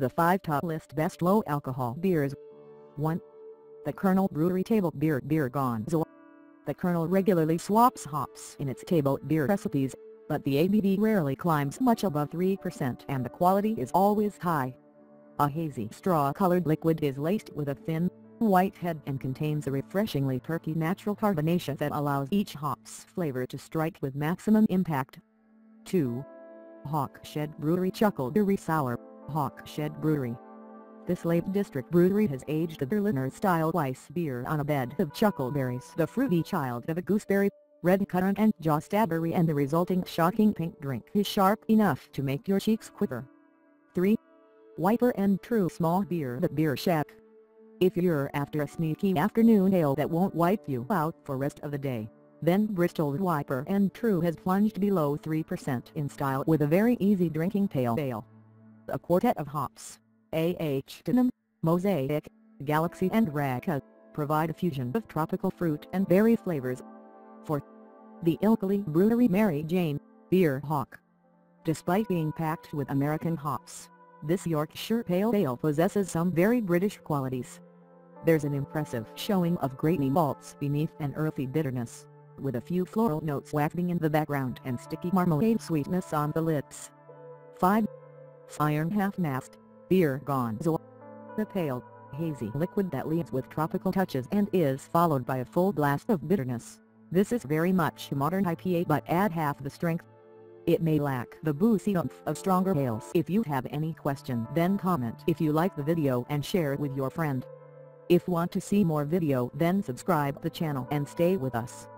The 5 top list best low alcohol beers 1. The Kernel Brewery Table Beer Beer Gonzo The Kernel regularly swaps hops in its table beer recipes, but the ABV rarely climbs much above 3% and the quality is always high. A hazy straw-colored liquid is laced with a thin, white head and contains a refreshingly perky natural carbonation that allows each hop's flavor to strike with maximum impact. 2. Hawkshead Brewery Chuckleberry Sour, Hawkshead Brewery. This Lake District brewery has aged a Berliner-style Weiss beer on a bed of chuckleberries the fruity child of a gooseberry, red currant and jostaberry and the resulting shocking pink drink is sharp enough to make your cheeks quiver. 3. Wiper and True Small Beer The Beer Shack if you're after a sneaky afternoon ale that won't wipe you out for rest of the day, then Bristol Wiper and True has plunged below 3% in style with a very easy drinking pale ale. A quartet of hops, Ahtanum, Mosaic, Galaxy and Rakau, provide a fusion of tropical fruit and berry flavors. 4. The Ilkley Brewery Mary Jane, Beer Hawk. Despite being packed with American hops, this Yorkshire Pale Ale possesses some very British qualities. There's an impressive showing of grainy malts beneath an earthy bitterness, with a few floral notes wafting in the background and sticky marmalade sweetness on the lips. 5. Siren Half-Mast, Beer Gonzo. The pale, hazy liquid that leaves with tropical touches and is followed by a full blast of bitterness. This is very much modern IPA but add half the strength. It may lack the boozy oomph of stronger ales. If you have any question then comment if you like the video and share it with your friend. If want to see more video then subscribe the channel and stay with us.